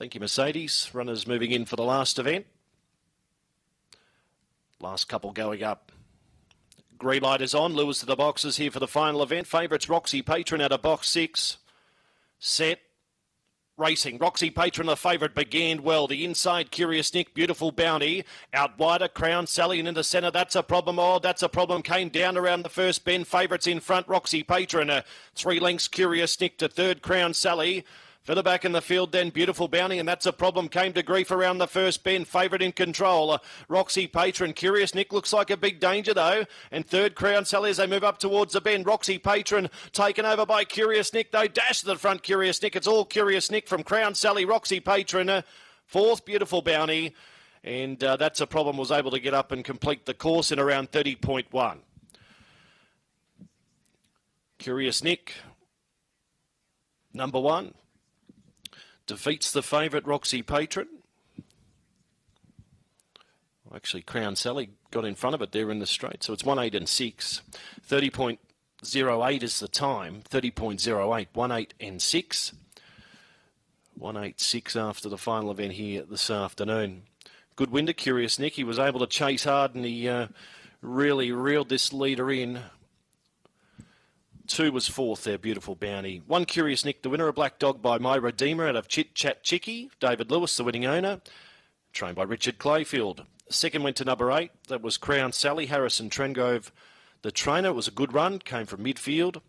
Thank you, Mercedes. Runners moving in for the last event. Last couple going up. Green light is on. Lewis to the boxes here for the final event. Favourites Roxy Patron out of box six. Set. Racing. Roxy Patron, the favourite, began well. The inside, Curious Nick, beautiful bounty. Out wider, Crown Sally, and in the centre, that's a problem. Oh, that's a problem. Came down around the first bend. Favourites in front, Roxy Patron. Uh, three lengths, Curious Nick to third, Crown Sally. Further back in the field, then Beautiful Bounty, and that's a problem. Came to grief around the first bend. Favourite in control, uh, Roxy Patron. Curious Nick looks like a big danger though. And third, Crown Sally as they move up towards the bend. Roxy Patron taken over by Curious Nick though. Dash to the front, Curious Nick. It's all Curious Nick from Crown Sally, Roxy Patron. Uh, fourth, Beautiful Bounty. And uh, that's a problem. Was able to get up and complete the course in around 30.1. Curious Nick, number one defeats the favourite Roxy Patron. Actually, Crown Sally got in front of it there in the straight, so it's 1 8 and 6. 30.08 is the time. 30.08, 1 8 and 6. 186 after the final event here this afternoon. Good winter, Curious Nick. He was able to chase hard and he uh, really reeled this leader in Two was fourth there, beautiful bounty. One Curious Nick, the winner, a black dog by My Redeemer out of Chit Chat Chicky. David Lewis, the winning owner, trained by Richard Clayfield. Second went to number eight. That was Crown Sally Harrison Trengove. The trainer It was a good run, came from midfield.